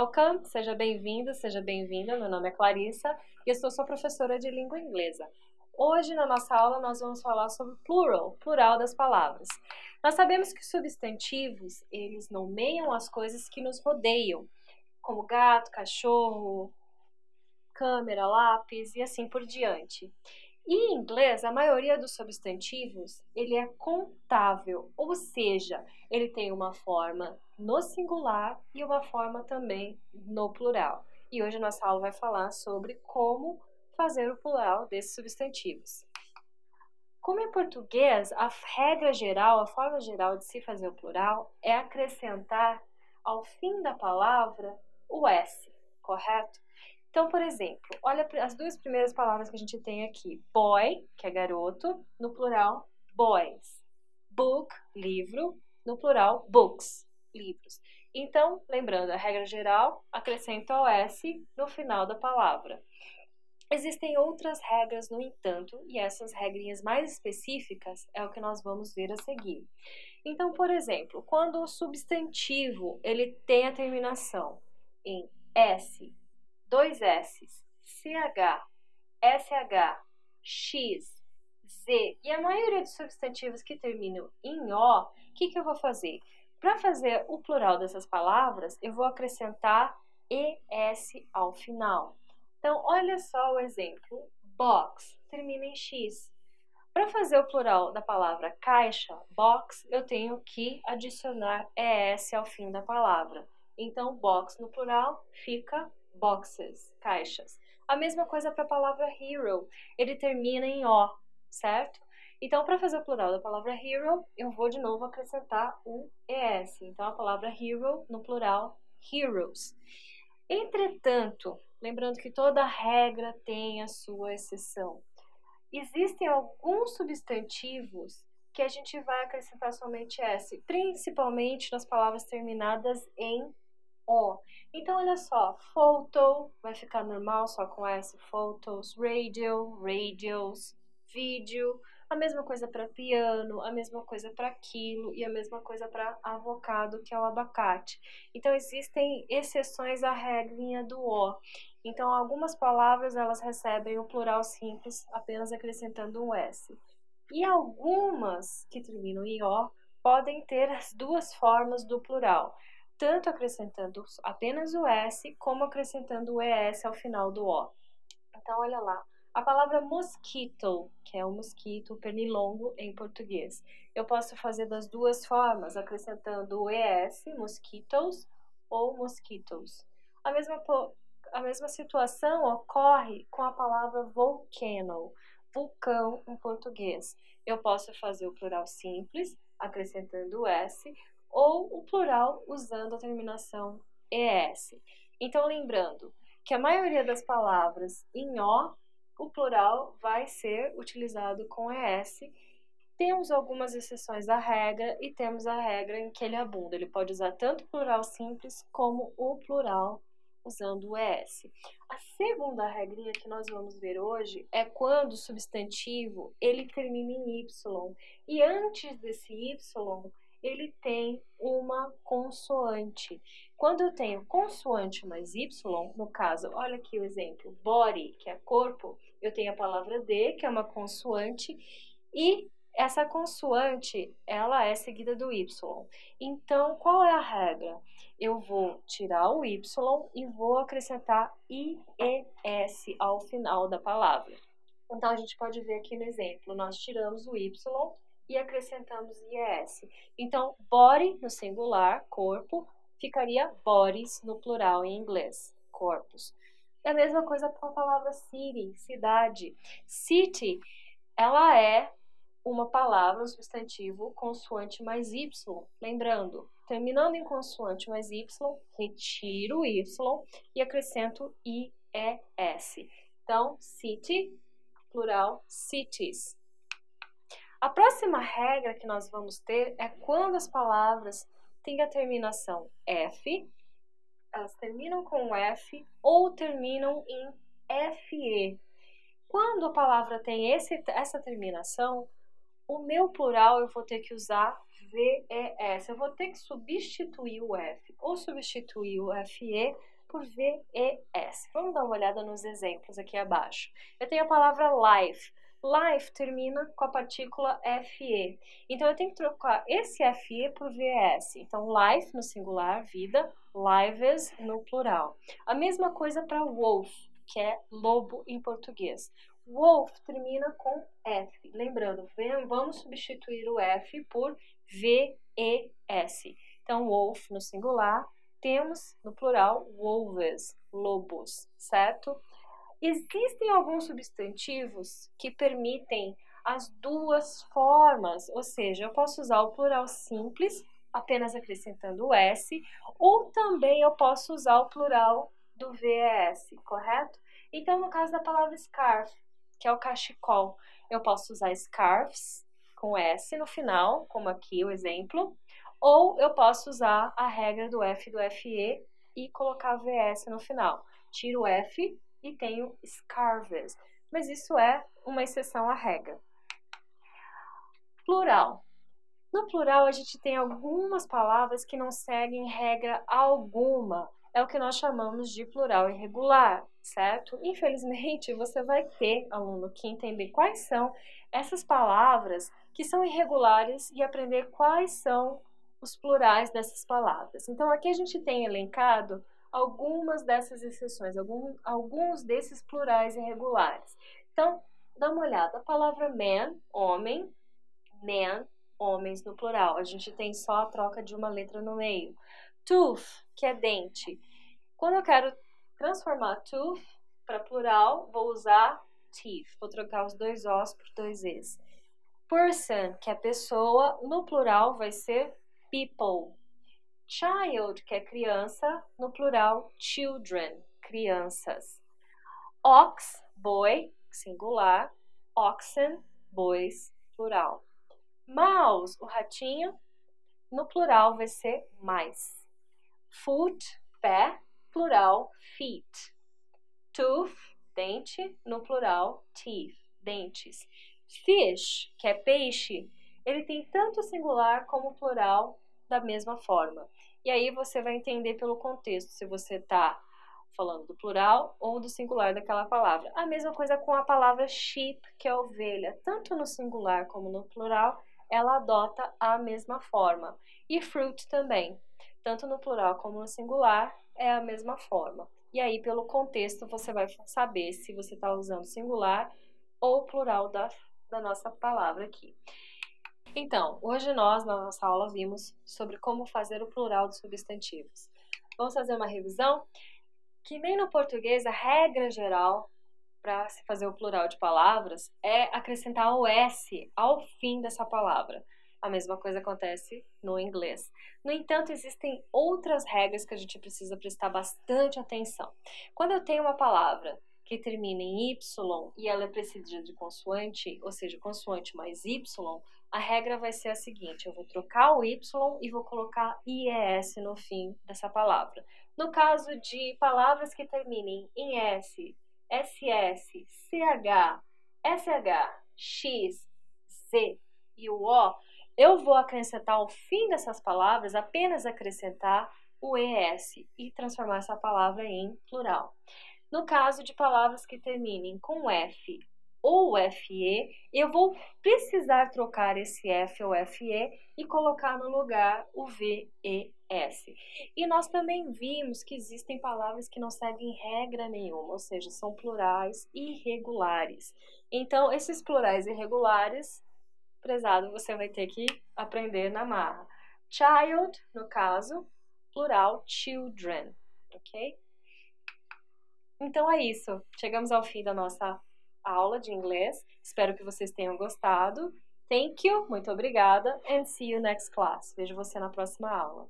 Welcome, seja bem-vindo, seja bem-vinda. Meu nome é Clarissa e eu sou sua professora de língua inglesa. Hoje, na nossa aula, nós vamos falar sobre plural, plural das palavras. Nós sabemos que substantivos, eles nomeiam as coisas que nos rodeiam, como gato, cachorro, câmera, lápis e assim por diante. Em inglês, a maioria dos substantivos, ele é contável, ou seja, ele tem uma forma no singular e uma forma também no plural. E hoje a nossa aula vai falar sobre como fazer o plural desses substantivos. Como em português, a regra geral, a forma geral de se fazer o plural é acrescentar ao fim da palavra o S, correto? Então, por exemplo, olha as duas primeiras palavras que a gente tem aqui: boy, que é garoto, no plural, boys. Book, livro, no plural, books, livros. Então, lembrando a regra geral, acrescenta o S no final da palavra. Existem outras regras, no entanto, e essas regrinhas mais específicas é o que nós vamos ver a seguir. Então, por exemplo, quando o substantivo ele tem a terminação em S dois S's, CH, SH, X, Z e a maioria dos substantivos que terminam em O, o que, que eu vou fazer? Para fazer o plural dessas palavras, eu vou acrescentar ES ao final. Então, olha só o exemplo. Box termina em X. Para fazer o plural da palavra caixa, box, eu tenho que adicionar ES ao fim da palavra. Então, box no plural fica boxes, caixas. A mesma coisa para a palavra hero, ele termina em O, certo? Então, para fazer o plural da palavra hero, eu vou de novo acrescentar um ES. Então, a palavra hero no plural, heroes. Entretanto, lembrando que toda regra tem a sua exceção, existem alguns substantivos que a gente vai acrescentar somente S, principalmente nas palavras terminadas em O. Então, olha só, photo vai ficar normal só com S, photos, radio, radios, vídeo, a mesma coisa para piano, a mesma coisa para quilo e a mesma coisa para avocado, que é o abacate. Então, existem exceções à regrinha do O. Então, algumas palavras elas recebem o plural simples apenas acrescentando um S. E algumas que terminam em O podem ter as duas formas do plural tanto acrescentando apenas o S, como acrescentando o ES ao final do O. Então, olha lá. A palavra mosquito, que é o mosquito, pernilongo em português. Eu posso fazer das duas formas, acrescentando o ES, mosquitos, ou mosquitos. A mesma, a mesma situação ocorre com a palavra volcano, vulcão em português. Eu posso fazer o plural simples, acrescentando o S, ou o plural usando a terminação ES. Então, lembrando que a maioria das palavras em O, o plural vai ser utilizado com ES. Temos algumas exceções à regra e temos a regra em que ele abunda. Ele pode usar tanto o plural simples como o plural usando o ES. A segunda regrinha que nós vamos ver hoje é quando o substantivo ele termina em Y. E antes desse Y, ele tem uma consoante. Quando eu tenho consoante mais y, no caso, olha aqui o exemplo, body, que é corpo, eu tenho a palavra d, que é uma consoante, e essa consoante, ela é seguida do y. Então, qual é a regra? Eu vou tirar o y e vou acrescentar ies ao final da palavra. Então, a gente pode ver aqui no exemplo, nós tiramos o y e acrescentamos IES. Então, body no singular, corpo, ficaria bodies no plural em inglês, corpos. É a mesma coisa com a palavra city, cidade. City, ela é uma palavra, um substantivo, consoante mais Y. Lembrando, terminando em consoante mais Y, retiro Y e acrescento IES. Então, city, plural, cities. A próxima regra que nós vamos ter é quando as palavras têm a terminação F, elas terminam com F ou terminam em FE. Quando a palavra tem esse, essa terminação, o meu plural eu vou ter que usar VES. Eu vou ter que substituir o F ou substituir o FE por VES. Vamos dar uma olhada nos exemplos aqui abaixo. Eu tenho a palavra life. Life termina com a partícula FE. Então, eu tenho que trocar esse FE por VS. Então, life no singular, vida, lives no plural. A mesma coisa para wolf, que é lobo em português. Wolf termina com F. Lembrando, vamos substituir o F por VES. Então, wolf no singular, temos no plural wolves, lobos, certo? Existem alguns substantivos que permitem as duas formas, ou seja, eu posso usar o plural simples, apenas acrescentando o S, ou também eu posso usar o plural do VES, correto? Então, no caso da palavra scarf, que é o cachecol, eu posso usar scarves com S no final, como aqui o exemplo, ou eu posso usar a regra do F do FE e colocar VS no final. Tiro o F e tenho scarves, mas isso é uma exceção à regra. Plural. No plural, a gente tem algumas palavras que não seguem regra alguma. É o que nós chamamos de plural irregular, certo? Infelizmente, você vai ter aluno que entender quais são essas palavras que são irregulares e aprender quais são os plurais dessas palavras. Então, aqui a gente tem elencado algumas dessas exceções, algum, alguns desses plurais irregulares. Então, dá uma olhada. A palavra man, homem, man, homens no plural. A gente tem só a troca de uma letra no meio. Tooth, que é dente. Quando eu quero transformar tooth para plural, vou usar teeth. Vou trocar os dois Os por dois Es. Person, que é pessoa, no plural vai ser people. Child, que é criança, no plural, children, crianças. Ox, boi, singular. Oxen, bois, plural. Mouse, o ratinho, no plural vai ser mais. Foot, pé, plural, feet. Tooth, dente, no plural, teeth, dentes. Fish, que é peixe, ele tem tanto singular como plural da mesma forma. E aí você vai entender pelo contexto se você está falando do plural ou do singular daquela palavra. A mesma coisa com a palavra sheep, que é ovelha. Tanto no singular como no plural, ela adota a mesma forma. E fruit também. Tanto no plural como no singular, é a mesma forma. E aí, pelo contexto, você vai saber se você está usando singular ou plural da, da nossa palavra aqui. Então, hoje nós, na nossa aula, vimos sobre como fazer o plural dos substantivos. Vamos fazer uma revisão? Que nem no português, a regra geral para se fazer o plural de palavras é acrescentar o S ao fim dessa palavra. A mesma coisa acontece no inglês. No entanto, existem outras regras que a gente precisa prestar bastante atenção. Quando eu tenho uma palavra que termina em Y e ela é precedida de consoante, ou seja, consoante mais Y, a regra vai ser a seguinte: eu vou trocar o Y e vou colocar IES no fim dessa palavra. No caso de palavras que terminem em S, SS, CH, SH, X, Z e o O, eu vou acrescentar ao fim dessas palavras apenas acrescentar o ES e transformar essa palavra em plural. No caso de palavras que terminem com F ou FE, eu vou precisar trocar esse F ou FE e colocar no lugar o VES. E nós também vimos que existem palavras que não seguem regra nenhuma, ou seja, são plurais irregulares. Então, esses plurais irregulares, prezado, você vai ter que aprender na marra. Child, no caso, plural children, ok? Então é isso. Chegamos ao fim da nossa aula de inglês. Espero que vocês tenham gostado. Thank you, muito obrigada, and see you next class. Vejo você na próxima aula.